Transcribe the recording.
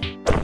Bye.